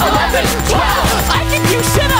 11, 12. I can do shit